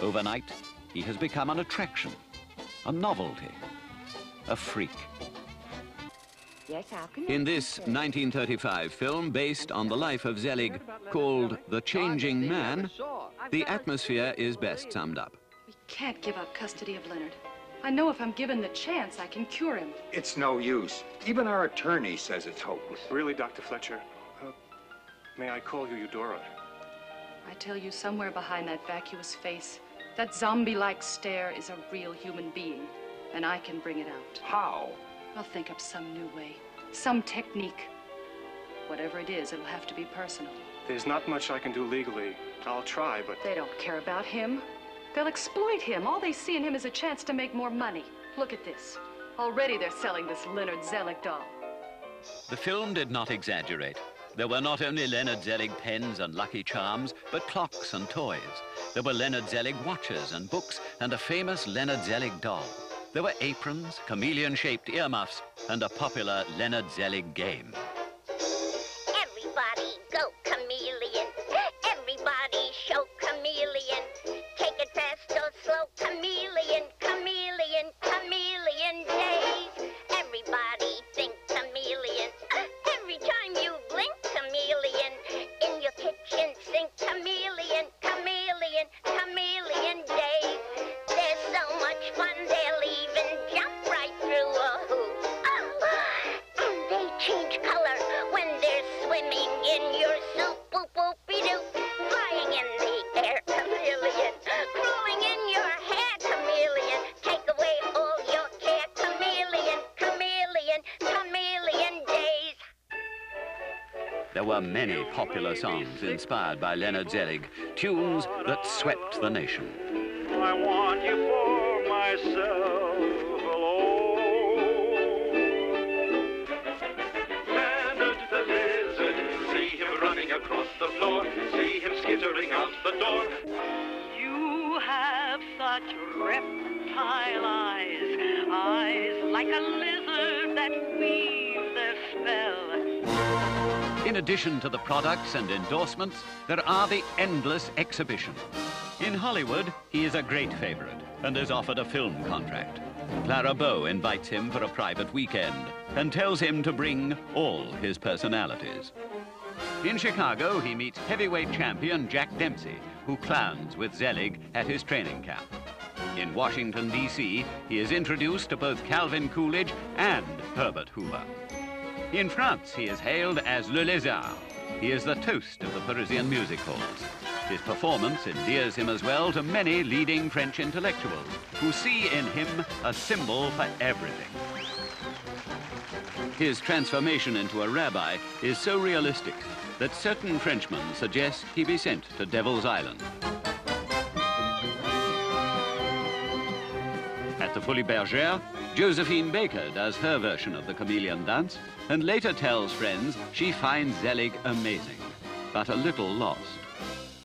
Overnight, he has become an attraction, a novelty, a freak. Yes, how can In this 1935 film based on the life of Zelig called The Changing Man, the atmosphere is best summed up. We can't give up custody of Leonard. I know if I'm given the chance, I can cure him. It's no use. Even our attorney says it's hopeless. Really, Dr. Fletcher? Uh, may I call you Eudora? I tell you, somewhere behind that vacuous face, that zombie-like stare is a real human being, and I can bring it out. How? I'll think up some new way, some technique. Whatever it is, it'll have to be personal. There's not much I can do legally. I'll try, but They don't care about him. They'll exploit him. All they see in him is a chance to make more money. Look at this. Already they're selling this Leonard Zelig doll. The film did not exaggerate. There were not only Leonard Zelig pens and Lucky Charms, but clocks and toys. There were Leonard Zelig watches and books and a famous Leonard Zelig doll. There were aprons, chameleon-shaped earmuffs, and a popular Leonard Zelig game. In the air, chameleon. Crawling in your hair, chameleon. Take away all your care, chameleon. Chameleon, chameleon days. There were many popular songs inspired by Leonard Zelig, tunes that swept the nation. I want you for myself such reptile eyes, eyes like a lizard that weave spell. In addition to the products and endorsements, there are the endless exhibitions. In Hollywood, he is a great favorite and is offered a film contract. Clara Bow invites him for a private weekend and tells him to bring all his personalities. In Chicago, he meets heavyweight champion Jack Dempsey, who clowns with Zelig at his training camp. In Washington, D.C., he is introduced to both Calvin Coolidge and Herbert Hoover. In France, he is hailed as Le Lézard. He is the toast of the Parisian music halls. His performance endears him as well to many leading French intellectuals who see in him a symbol for everything. His transformation into a rabbi is so realistic that certain Frenchmen suggest he be sent to Devil's Island. The Folies Bergère, Josephine Baker does her version of the chameleon dance and later tells friends she finds Zelig amazing, but a little lost.